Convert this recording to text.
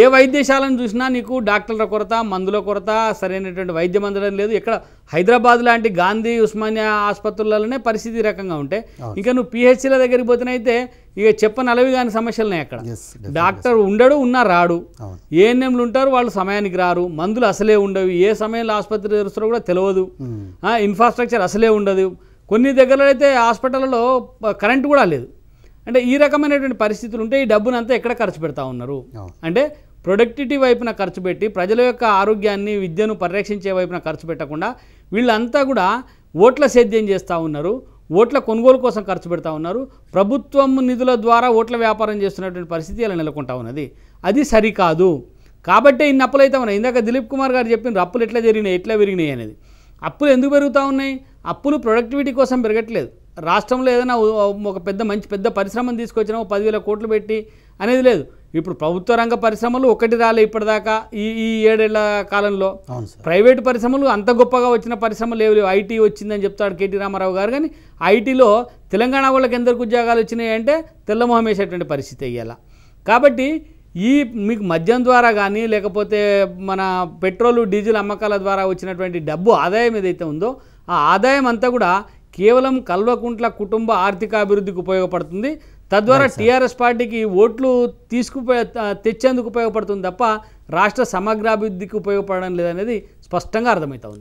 ఏ వైద్యశాలను చూసినా నీకు డాక్టర్ల కొరత మందుల కొరత సరైనటువంటి వైద్యం అందడం లేదు. ఇక్కడ హైదరాబాద్ లాంటి గాంధీ ఉస్మానియా ఆసుపత్రులలోనే పరిస్థితి రకంగా ఉంటే ఇంకా నువ్వు పిహెచ్సిల దగ్గరికి పోతేనైతే ఇక చెప్పనలవి కాని సమస్యలున్నాయి అక్కడ. డాక్టర్ ఉండడు ఉన్నా రాడు. ఏఎన్ఎంలు ఉంటారు వాళ్ళు సమయానికి రారు. మందులు అసలే ఉండవు. ఏ సమయంలో ఆసుపత్రి తెరుస్తారో కూడా తెలియదు ఇన్ఫ్రాస్ట్రక్చర్ అసలే ఉండదు. కొన్ని దగ్గరలో అయితే హాస్పిటల్లో కరెంటు కూడా లేదు. అంటే ఈ రకమైనటువంటి పరిస్థితులు ఉంటే ఈ డబ్బునంతా ఎక్కడ ఖర్చు పెడతా ఉన్నారు? అంటే ప్రొడక్టివిటీ వైపున ఖర్చు పెట్టి ప్రజల యొక్క ఆరోగ్యాన్ని విద్యను పరిరక్షించే వైపున ఖర్చు పెట్టకుండా వీళ్ళంతా కూడా ఓట్ల సేద్యం చేస్తూ ఉన్నారు. ఓట్ల కొనుగోలు కోసం ఖర్చు పెడతా ఉన్నారు. ప్రభుత్వం నిధుల ద్వారా ఓట్ల వ్యాపారం చేస్తున్నటువంటి పరిస్థితి ఇలా నెలకొంటా ఉన్నది. అది సరికాదు. కాబట్టే ఇన్ని అప్పులు అయితే ఉన్నాయి. ఇందాక దిలీప్ కుమార్ గారు చెప్పిన అప్పులు ఎట్లా జరిగినాయి ఎట్లా పెరిగినాయి అనేది. అప్పులు ఎందుకు పెరుగుతూ ఉన్నాయి? అప్పులు ప్రొడక్టివిటీ కోసం పెరగట్లేదు. రాష్ట్రంలో ఏదైనా ఒక పెద్ద మంచి పెద్ద పరిశ్రమను తీసుకొచ్చినా పదివేల కోట్లు పెట్టి అనేది లేదు. ఇప్పుడు ప్రభుత్వ రంగ పరిశ్రమలు ఒకటి రాలే ఇప్పటిదాకా ఈ ఈ ఏడేళ్ళ కాలంలో. ప్రైవేట్ పరిశ్రమలు అంత గొప్పగా వచ్చిన పరిశ్రమలు లేవు. లేవు. ఐటీ వచ్చిందని చెప్తాడు కేటీ రామారావు గారు. కానీ ఐటీలో తెలంగాణ వాళ్ళకి ఎందరికి ఉద్యోగాలు వచ్చినాయి అంటే తెల్లమొహం వేసేటువంటి పరిస్థితి అయ్యాల కాబట్టి ఈ మీకు మద్యం ద్వారా కానీ లేకపోతే మన పెట్రోలు డీజిల్ అమ్మకాల ద్వారా వచ్చినటువంటి డబ్బు ఆదాయం ఏదైతే ఉందో ఆ ఆదాయం అంతా కూడా కేవలం కల్వకుంట్ల కుటుంబ ఆర్థికాభివృద్ధికి ఉపయోగపడుతుంది. తద్వారా టీఆర్ఎస్ పార్టీకి ఓట్లు తీసుకుపో తెచ్చేందుకు ఉపయోగపడుతుంది తప్ప రాష్ట్ర సమగ్రాభివృద్ధికి ఉపయోగపడడం లేదనేది స్పష్టంగా అర్థమవుతా ఉంది